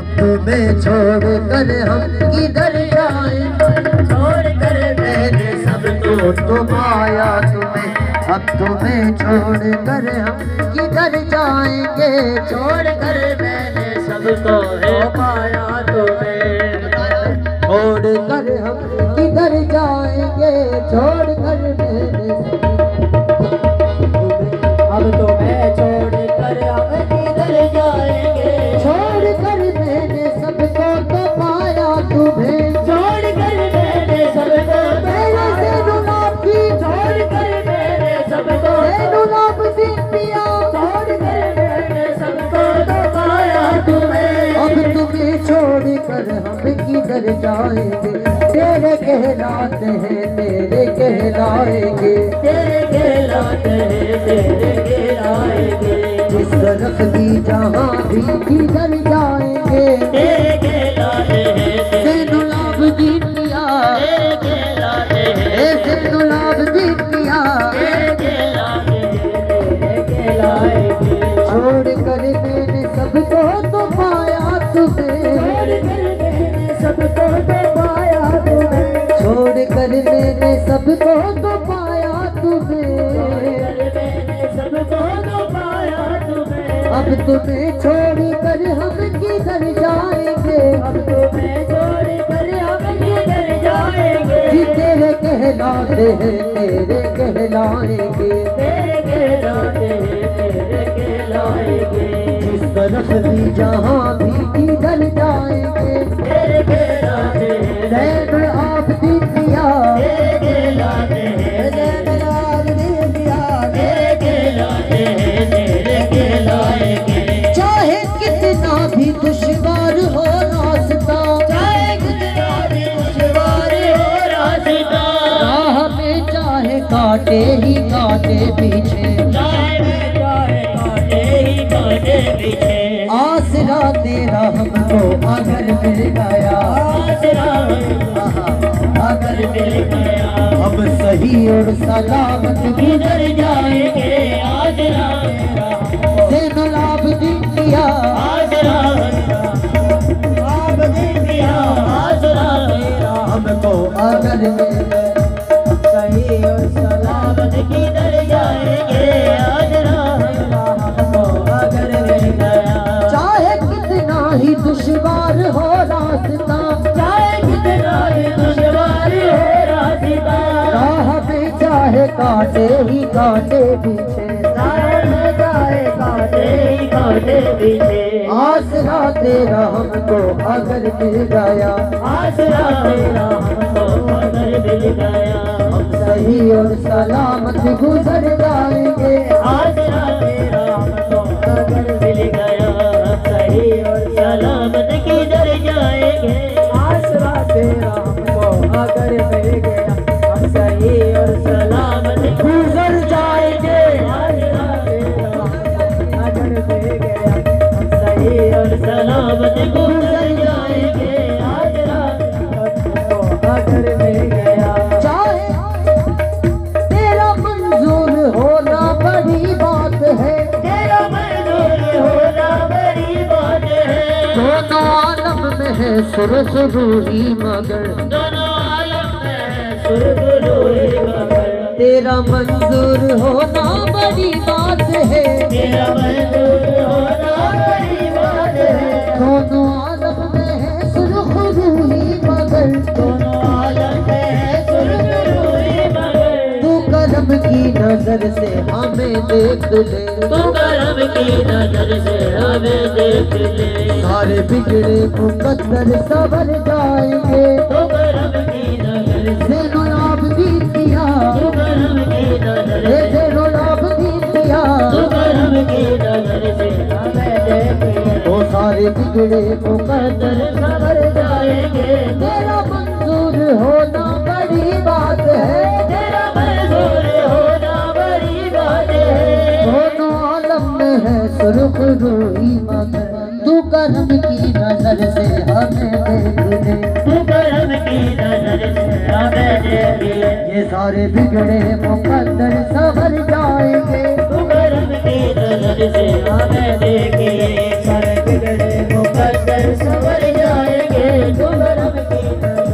तुम्हें छोड़ कर हम किधर जाए? छोड़ कर सबको तो पाया तुम्हें। अब तुम्हें छोड़ कर हम किधर जाएँगे? छोड़ कर मैंने सबको है पाया तुम्हें। छोड़ कर हम किधर जाएँगे? छोड़ कर मैंने अब तो किधर जाएँगे। तेरे कहलाते हैं तेरे कहलाएँगे। तेरे कहलाते हैं तेरे कहलाएँगे। जिस तरफ़ भी जहाँ भी किधर जाएँगे। अब तुम्हें छोड़ कर हम किधर जाएँगे? अब तुम्हें छोड़ कर हम किधर जाएँगे? जी तेरे कहलाते हैं तेरे कहलाएँगे। तेरे कहलाते हैं तेरे कहलाएँगे। जिस तरफ़ भी जहाँ काटे ही काटे पीछे। आसरा तेरा हमको अगर मिल गया। अगर मिल गया। अब सही और सलामत किधर जाएँगे। आसरा आसरा आप दिया। हमको अगर मिल काटे ही काटे पीछे। काटे ही काटे पीछे। आसरा तेरा हमको अगर मिल गया। आसरा तेरा हमको अगर मिल गया। हम सही और सलामत गुजर जाएँगे। आसरा में रूही मगर। दोनों आलम में सुरगुरूरी मगर। तेरा मंजूर होना बड़ी बात है। तेरा मंजूर करम की नज़र से हमें देख ले। तू करम की नज़र से हमें देख ले। सारे बिगड़े को मुकद्दर सवर जाएँगे। तू करम की नज़र से गुलाब दी पिया तू करम की नज़र से से गुलाब दी पिया तू करम की नज़र से हमें देख ले। वो सारे बिगड़े मुकद्दर है रोई मगर तू करम की नज़र से हमें देख ले। तू करम की नज़र से हमें देख ले। ये सारे बिगड़े मुकद्दर सवर जाएँगे।